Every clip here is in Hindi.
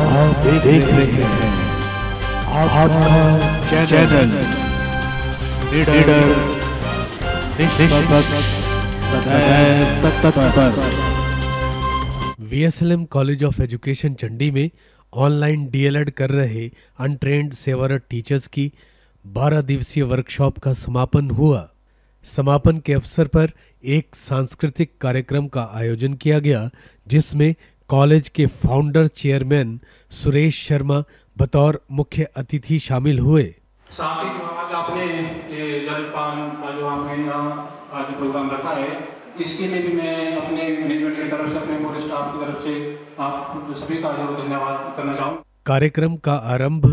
आप देख रहे हैं आपका channel leader VSLM college of education Chandi में ऑनलाइन डीएलएड कर रहे अनट्रेंड सेवारत टीचर्स की 12 दिवसीय वर्कशॉप का समापन हुआ। समापन के अवसर पर एक सांस्कृतिक कार्यक्रम का आयोजन किया गया, जिसमें कॉलेज के फाउंडर चेयरमैन सुरेश शर्मा बतौर मुख्य अतिथि शामिल हुए। साथ ही आज आपने जलपान का जो आपने यहाँ आज प्रोग्राम रखा है। इसके लिए भी मैं अपने मैनेजमेंट की तरफ़ से अपने पूरे स्टाफ की तरफ़ से आप सभी का ज़रूर धन्यवाद करना चाहूँ। कार्यक्रम का आरंभ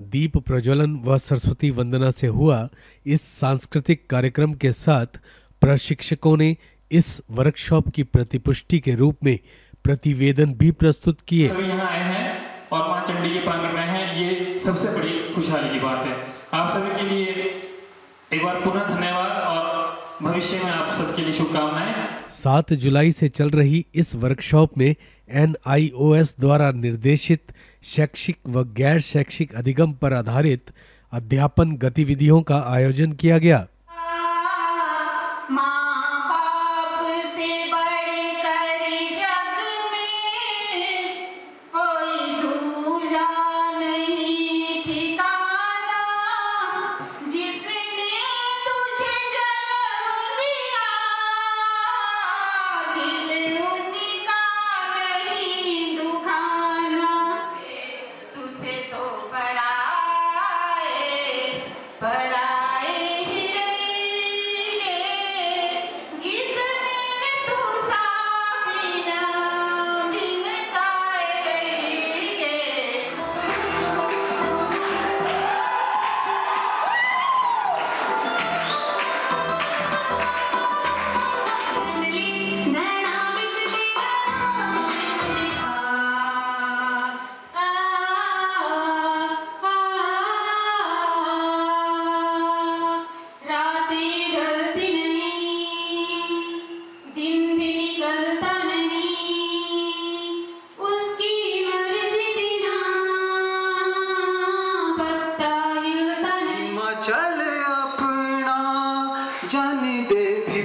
दीप प्रज्वलन व सरस्वती वंदना से हुआ। इस सांस्कृतिक कार्यक्रम के साथ प्रशिक्षकों ने इस वर्कशॉप की प्रतिपुष्टि के रूप में प्रतिवेदन भी प्रस्तुत किए। सभी यहाँ आए हैं और माँ चंडी के प्रांगण में हैं ये सबसे बड़ी खुशहाली की बात है। आप सभी के लिए एक बार पुनः धन्यवाद और भविष्य में आप सबके लिए शुभकामनाएँ। सात जुलाई से चल रही इस वर्कशॉप में एनआईओएस द्वारा निर्देशित शैक्षिक व गैर शैक्षिक अधिगम पर आधारित अध्यापन गतिविधियों का आयोजन किया गया।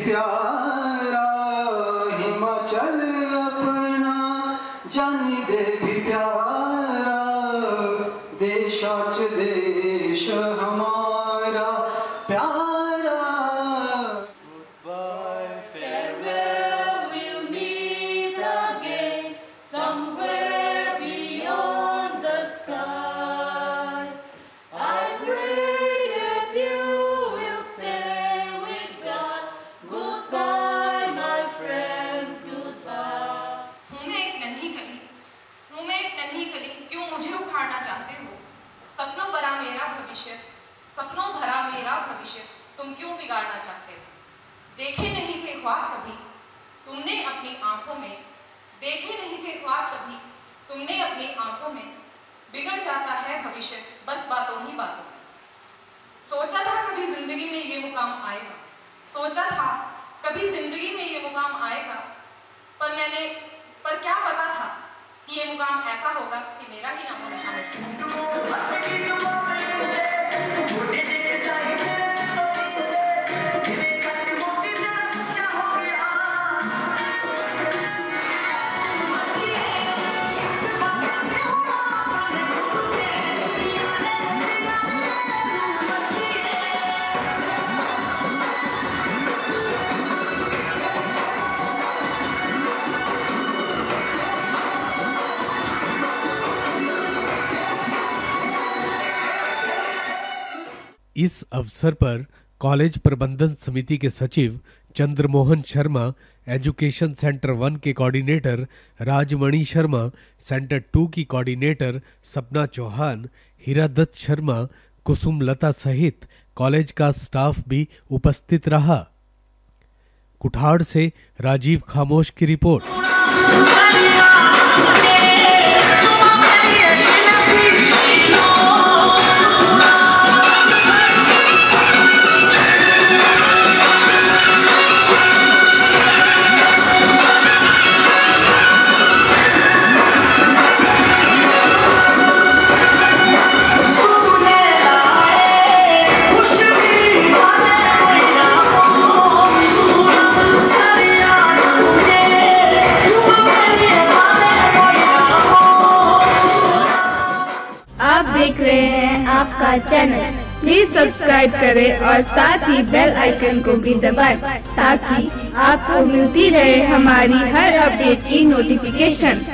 प्यारा हिमाचल अपना. जानी दे भी प्यारा देश भरा मेरा भविष्य, सपनों भरा मेरा भविष्य, तुम क्यों बिगाड़ना चाहते हो? देखे नहीं थे ख्वाब कभी, तुमने अपनी आँखों में, देखे नहीं थे ख्वाब कभी, तुमने अपनी आँखों में, बिगड़ जाता है भविष्य, बस बातों ही बातों। सोचा था कभी ज़िंदगी में ये मुकाम आएगा, सोचा था कभी ज़िंदगी में ये मुकाम आएगा, पर मैंने, पर क्या पता था कि ये मुकाम ऐसा होगा कि मेरा ही नाम होना इस अवसर पर कॉलेज प्रबंधन समिति के सचिव Chandramohan Sharma, education centre one के coordinator Rajmani Sharma, centre two की कोऑर्डिनेटर सपना चौहान, हीरादत्त शर्मा कुसुम लता सहित कॉलेज का स्टाफ भी उपस्थित रहा। कुठाड़ से राजीव खामोश की रिपोर्ट। आपका चैनल प्लीज़ सब्सक्राइब करें और साथ ही बेल आइकन को भी दबाएँ ताकि आपको मिलती रहे हमारी हर अपडेट की नोटिफिकेशन